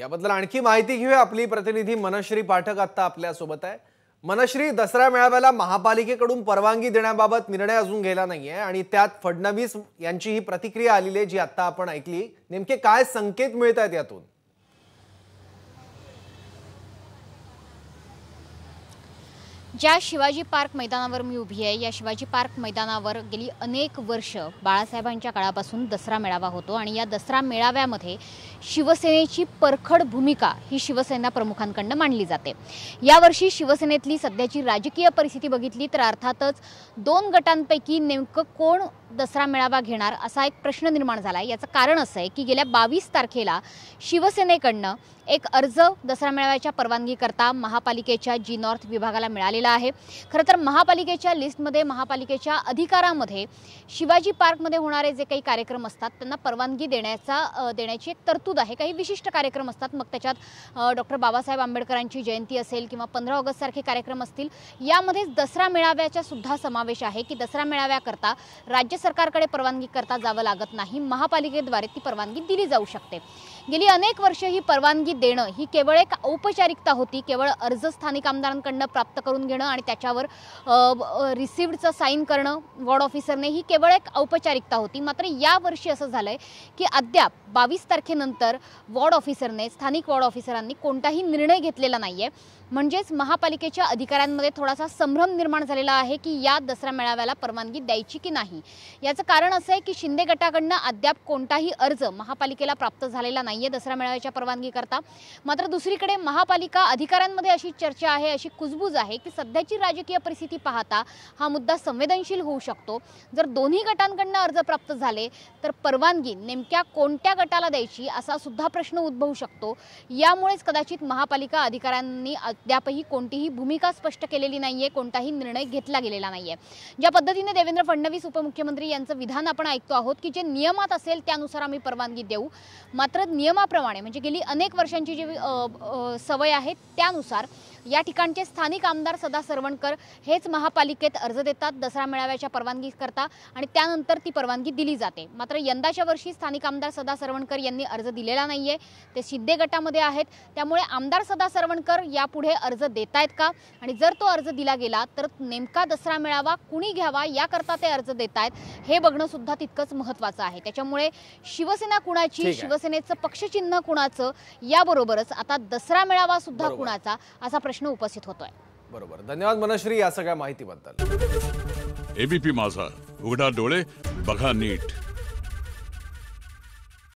याबद्दल आणखी माहिती घेऊया. आपली प्रतिनिधी मनश्री पाठक आता आपल्यासोबत आहे. मनश्री दसरा मेळाव्याला महापालिकेकडून परवानगी देण्याबाबत निर्णय अजून गेला नाहीये आणि त्यात फडणवीस यांची ही प्रतिक्रिया आलेली आहे जी आता आपण ऐकली. नेमके काय संकेत मिळत आहेत यातून? ज्या शिवाजी पार्क मैदानावर मी उभी आहे या शिवाजी पार्क मैदानावर गेली अनेक वर्ष बाळासाहेबांच्या काळापासून दसरा मेळावा होतो आणि या दसरा मेळाव्यामध्ये शिवसेनेची परखड भूमिका ही शिवसेना प्रमुखांकडनं मांडली जाते. यावर्षी शिवसेनेतली सध्याची राजकीय परिस्थिती बघितली तर अर्थातच दोन गटांपैकी नेमकं कोण दसरा मेळावा घेणार असा एक प्रश्न निर्माण झाला आहे याचं कारण असं आहे की गेल्या बावीस तारखेला शिवसेनेकडनं एक अर्ज दसरा मेळाव्याच्या परवानगीकरता महापालिकेच्या जी नॉर्थ विभागाला मिळाले मिळालेला आहे. खरं तर महापालिकेच्या लिस्टमध्ये महापालिकेच्या अधिकारामध्ये शिवाजी पार्कमध्ये होणारे जे काही कार्यक्रम असतात त्यांना परवानगी देण्याचा देण्याची एक तरतूद आहे. काही विशिष्ट कार्यक्रम असतात. मग त्याच्यात डॉक्टर बाबासाहेब आंबेडकरांची जयंती असेल किंवा पंधरा ऑगस्टसारखे कार्यक्रम असतील यामध्ये दसरा मेळाव्याचा सुद्धा समावेश आहे की दसरा मेळाव्याकरता राज्य सरकारकडे परवानगी करता जावं लागत नाही. महापालिकेद्वारे ती परवानगी दिली जाऊ शकते. गेली अनेक वर्ष ही परवानगी देणं ही केवळ एक औपचारिकता होती. केवळ अर्ज स्थानिक आमदारांकडनं प्राप्त करून घेणं आणि त्याच्यावर रिसिव्डचं साईन करणं वॉर्ड ऑफिसरने ही केवळ एक औपचारिकता होती. मात्र यावर्षी असं झालं आहे की अद्याप बावीस तारखेनंतर वॉर्ड ऑफिसरने स्थानिक वॉर्ड ऑफिसरांनी कोणताही निर्णय घेतलेला नाही आहे म्हणजेच महापालिकेच्या अधिकाऱ्यांमध्ये थोडासा संभ्रम निर्माण झालेला आहे की या दसरा मेळाव्याला परवानगी द्यायची की नाही. याचं कारण असं आहे की शिंदे गटाकडनं अद्याप कोणताही अर्ज महापालिकेला प्राप्त झालेला नाही आहे दसरा मेळाव्याच्या परवानगीकरता. मात्र दुसरीकडे महापालिका अधिकाऱ्यांमध्ये अशी चर्चा आहे अशी कुजबूज आहे की सध्याची राजकीय परिस्थिती पाहता हा मुद्दा संवेदनशील होऊ शकतो. जर दोन्ही गटांकडनं अर्ज प्राप्त झाले तर परवानगी नेमक्या कोणत्या गटाला द्यायची असा सुद्धा प्रश्न उद्भवू शकतो. यामुळेच कदाचित महापालिका अधिकाऱ्यांनी अद्यापही कोणतीही भूमिका स्पष्ट केलेली नाहीये कोणताही निर्णय घेतला गेलेला नाहीये. ज्या पद्धतीने देवेंद्र फडणवीस उपमुख्यमंत्री यांचं विधान आपण ऐकतो आहोत की जे नियमात असेल त्यानुसार आम्ही परवानगी देऊ. मात्र नियमाप्रमाणे म्हणजे गेली अनेक वर्षांची जी सवय आहे त्यानुसार या ठिकाणचे स्थानिक आमदार सदा सरवणकर हेच महापालिकेत अर्ज देतात दसरा मेळाव्याच्या परवानगी करता आणि त्यानंतर ती परवानगी दिली जाते. मात्र यंदाच्या वर्षी स्थानिक आमदार सदा सरवणकर यांनी अर्ज दिलेला नाहीये. ते सिद्धे गटामध्ये आहेत. त्यामुळे आमदार सदा सरवणकर यापुढे अर्ज देत आहेत का? आणि जर तो अर्ज दिला गेला तर नेमका दसरा मेळावा कुणी घ्यावा याकरता ते अर्ज देत आहेत हे बघणं सुद्धा तितकंच महत्त्वाचं आहे. त्याच्यामुळे शिवसेना कुणाची. शिवसेनेचं पक्षचिन्ह कुणाचं याबरोबरच आता दसरा मेळावा सुद्धा. कुणाचा असा प्रश्न उपस्थित होतोय. बरोबर. धन्यवाद मनश्री या सगळ्या माहितीबद्दल. एबीपी माझा. उघडा डोळे बघा नीट.